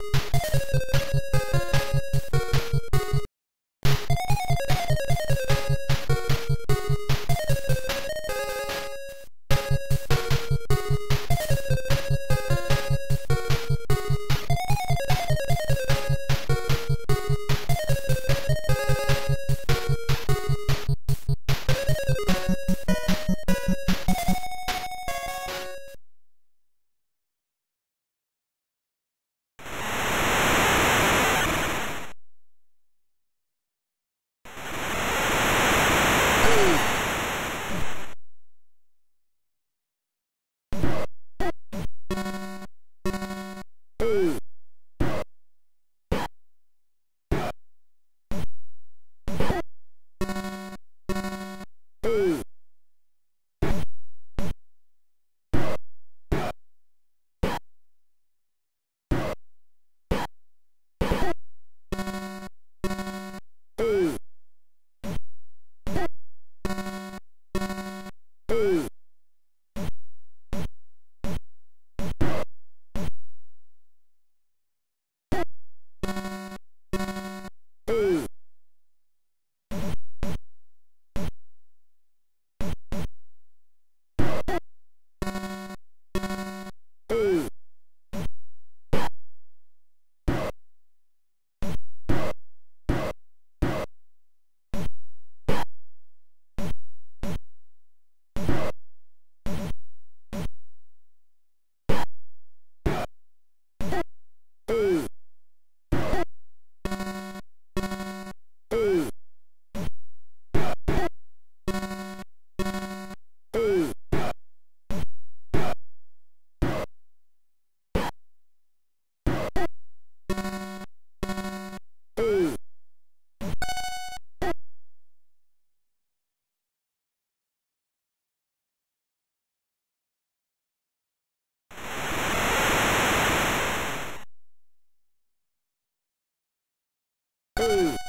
you Woo!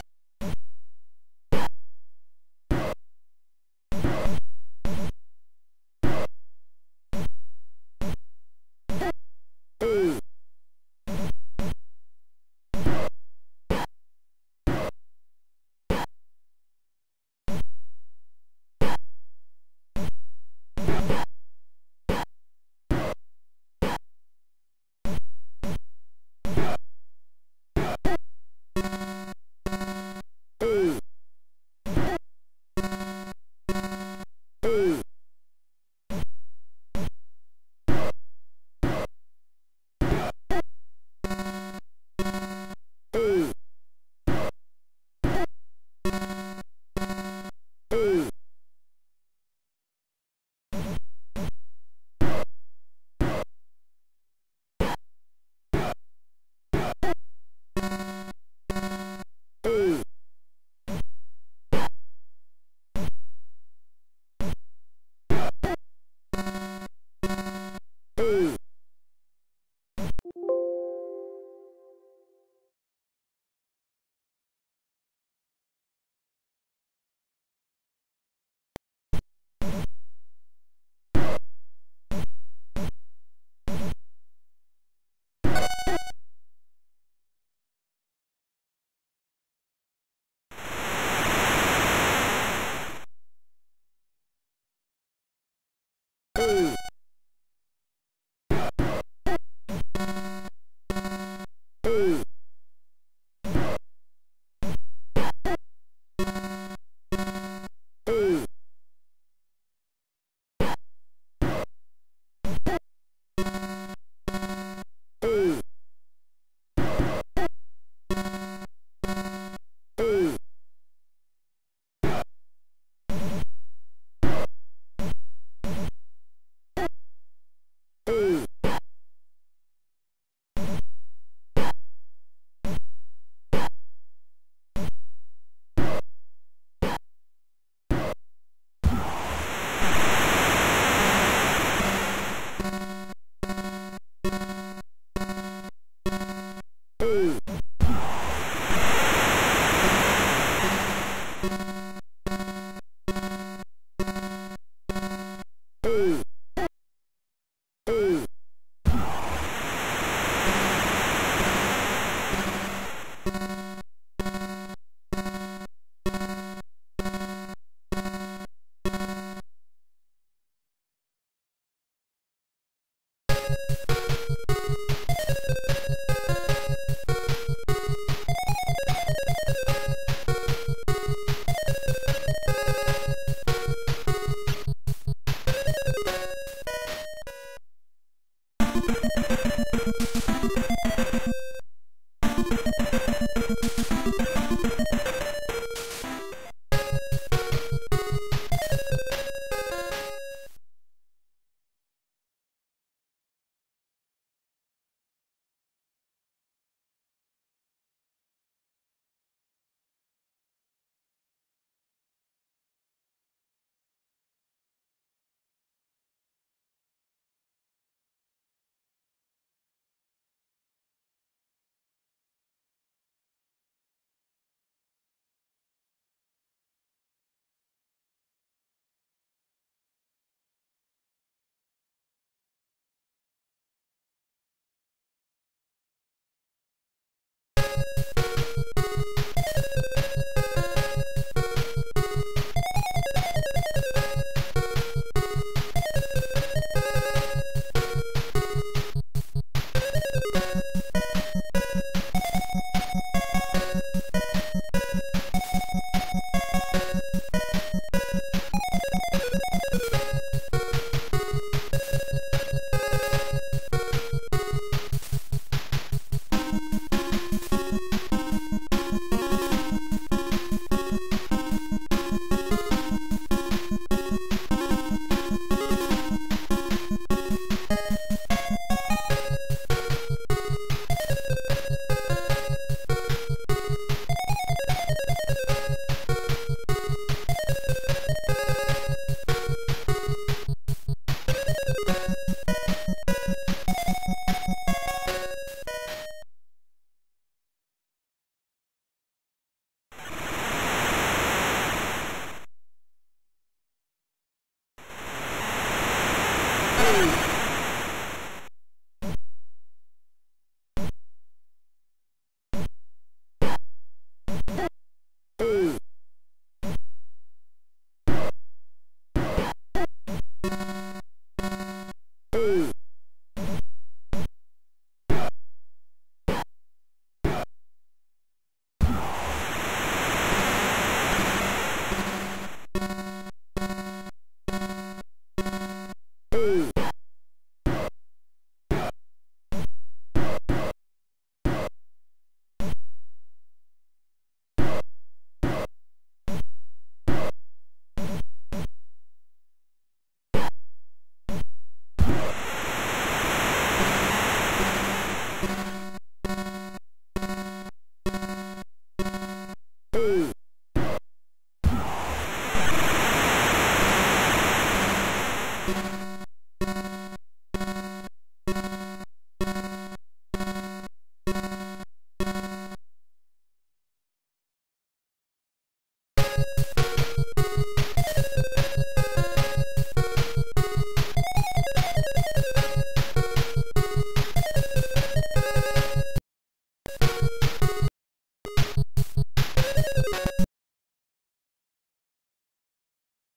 You